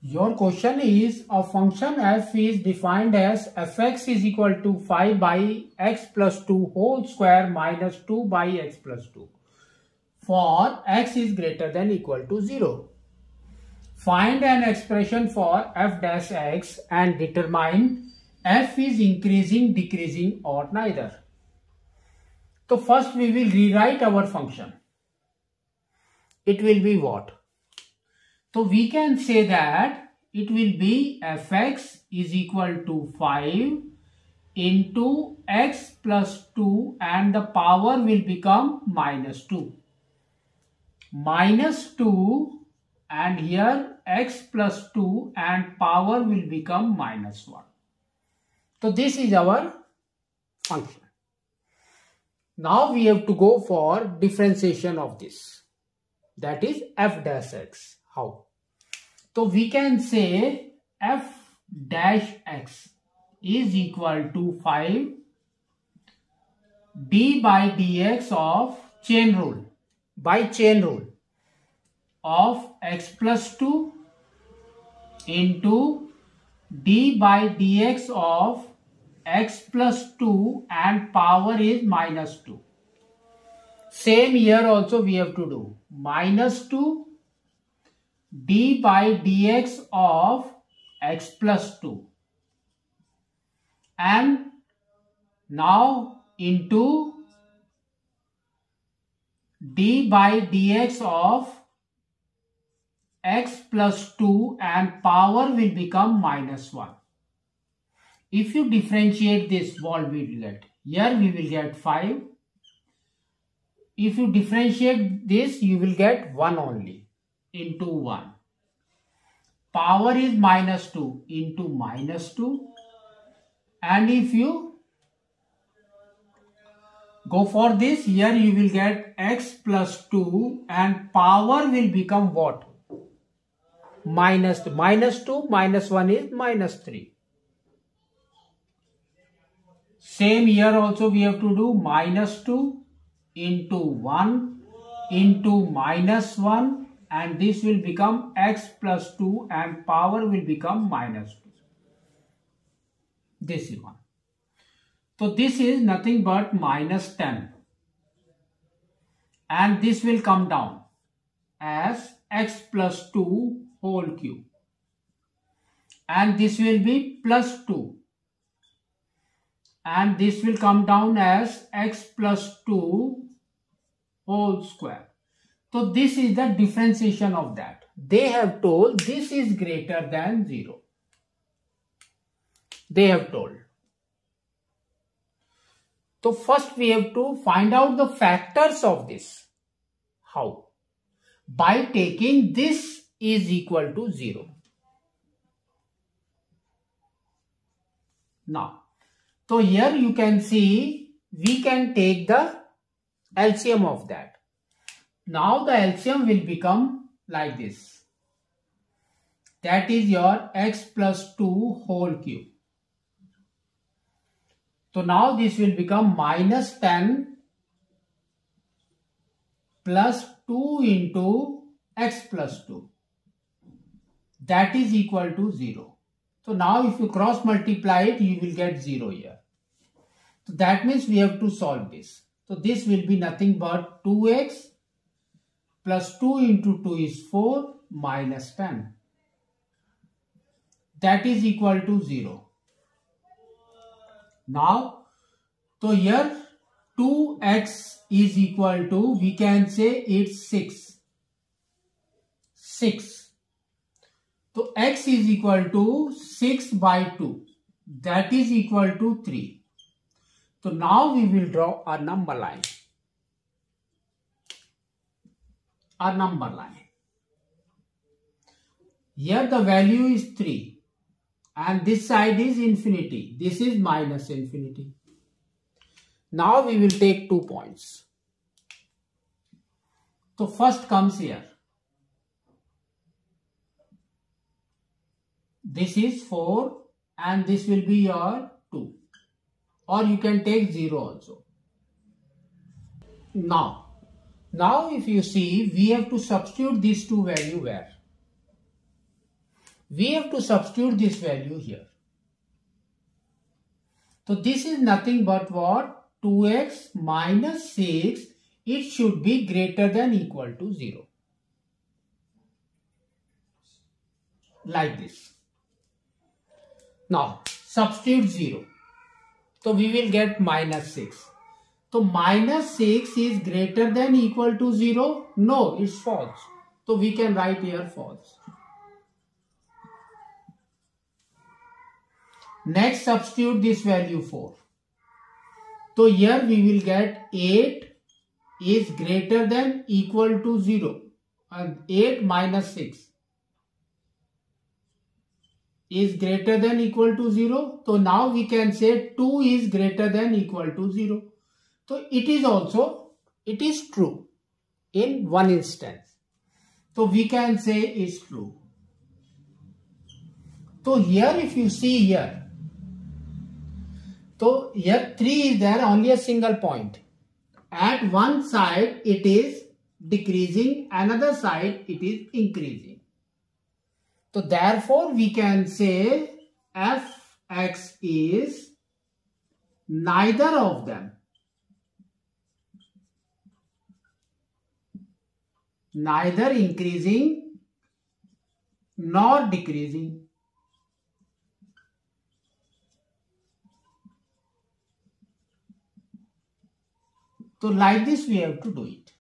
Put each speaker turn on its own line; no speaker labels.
Your question is a function f is defined as fx is equal to 5 by x plus 2 whole square minus 2 by x plus 2 for x is greater than equal to 0. Find an expression for f dash x and determine f is increasing, decreasing or neither. So first we will rewrite our function. It will be what? So we can say that it will be fx is equal to 5 into x plus 2 and the power will become minus 2. Minus 2 and here x plus 2 and power will become minus 1. So this is our function. Now we have to go for differentiation of this. That is f dash x. How? So we can say f dash x is equal to 5 d by dx of chain rule by chain rule of x plus 2 into d by dx of x plus 2 and power is minus 2. Same here also we have to do minus 2 d by dx of x plus 2 and now into d by dx of x plus 2 and power will become minus 1. If you differentiate this, what we will get? Here we will get 5. If you differentiate this, you will get 1 only into 1. Power is minus 2 into minus 2. And if you go for this, here you will get x plus 2 and power will become what? Minus, minus 2 minus 1 is minus 3. Same here also we have to do minus 2 into 1 into minus 1 and this will become x plus 2 and power will become minus 2. This is 1. So this is nothing but minus 10 and this will come down as x plus 2 whole cube and this will be plus 2 and this will come down as x plus 2 whole square so this is the differentiation of that. They have told this is greater than 0. They have told. So first we have to find out the factors of this. How? By taking this is equal to 0. Now, so here you can see we can take the LCM of that. Now the LCM will become like this. That is your x plus 2 whole cube. So now this will become minus 10 plus 2 into x plus 2. That is equal to 0. So now if you cross multiply it, you will get 0 here. So that means we have to solve this. So this will be nothing but 2x plus 2 into 2 is 4 minus 10. That is equal to 0. Now, so here 2x is equal to, we can say it's 6. 6. So x is equal to 6 by 2. That is equal to 3. So now we will draw a number line. A number line. Here the value is 3 and this side is infinity. This is minus infinity. Now we will take two points. So first comes here. This is 4 and this will be your 2 or you can take 0 also. Now now if you see, we have to substitute these two value where? we have to substitute this value here. So this is nothing but what? 2x minus 6, it should be greater than equal to 0. Like this. Now, substitute 0. So we will get minus 6. So minus 6 is greater than equal to 0? No, it's false. So we can write here false. Next substitute this value 4. So here we will get 8 is greater than equal to 0 and 8 minus 6 is greater than equal to 0. So now we can say 2 is greater than equal to 0. So it is also, it is true in one instance. So we can say is true. So here if you see here, so here 3 is there only a single point. At one side it is decreasing, another side it is increasing. So therefore we can say fx is neither of them. Neither increasing nor decreasing. So like this we have to do it.